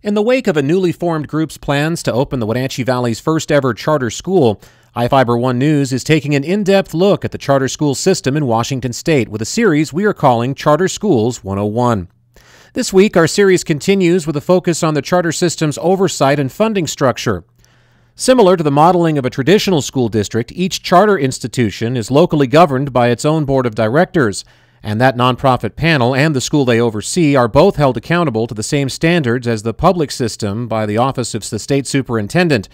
In the wake of a newly formed group's plans to open the Wenatchee Valley's first ever charter school, iFiber One News is taking an in depth look at the charter school system in Washington state with a series we are calling Charter Schools 101. This week, our series continues with a focus on the charter system's oversight and funding structure. Similar to the modeling of a traditional school district, each charter institution is locally governed by its own board of directors and that nonprofit panel and the school they oversee are both held accountable to the same standards as the public system by the Office of the State Superintendent.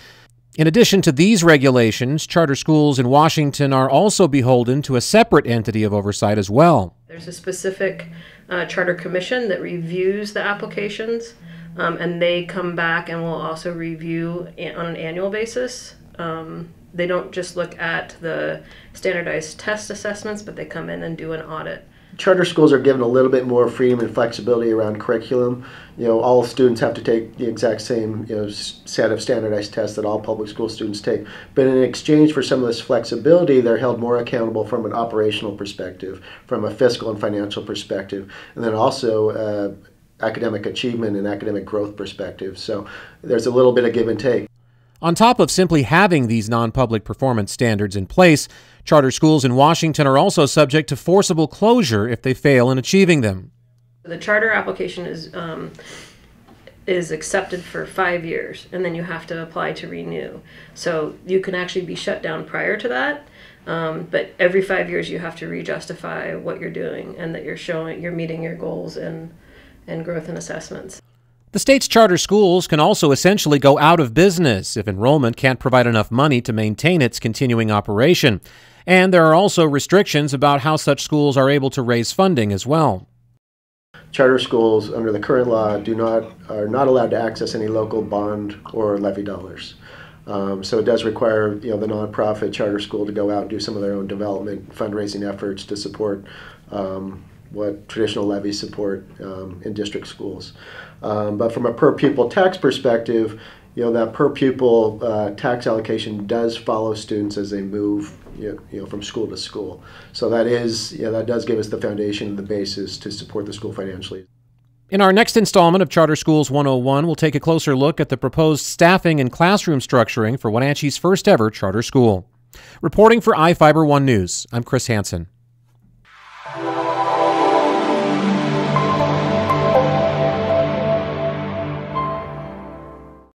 In addition to these regulations, charter schools in Washington are also beholden to a separate entity of oversight as well. There's a specific uh, charter commission that reviews the applications, um, and they come back and will also review on an annual basis. Um, they don't just look at the standardized test assessments, but they come in and do an audit charter schools are given a little bit more freedom and flexibility around curriculum. You know, all students have to take the exact same you know set of standardized tests that all public school students take. But in exchange for some of this flexibility, they're held more accountable from an operational perspective, from a fiscal and financial perspective, and then also. Uh, academic achievement and academic growth perspective. So there's a little bit of give and take. On top of simply having these non public performance standards in place, charter schools in Washington are also subject to forcible closure if they fail in achieving them. The charter application is um, is accepted for five years, and then you have to apply to renew. So you can actually be shut down prior to that. Um, but every five years, you have to re-justify what you're doing and that you're showing you're meeting your goals and and growth and assessments. The state's charter schools can also essentially go out of business if enrollment can't provide enough money to maintain its continuing operation. And there are also restrictions about how such schools are able to raise funding as well. Charter schools under the current law do not are not allowed to access any local bond or levy dollars. Um, so it does require you know the nonprofit charter school to go out and do some of their own development fundraising efforts to support um, what traditional levies support um, in district schools. Um, but from a per pupil tax perspective, you know that per pupil uh, tax allocation does follow students as they move you know, from school to school. So that is know, that does give us the foundation and the basis to support the school financially. In our next installment of Charter Schools 101, we'll take a closer look at the proposed staffing and classroom structuring for Wenatchee's first ever charter school. Reporting for iFiber One News, I'm Chris Hansen.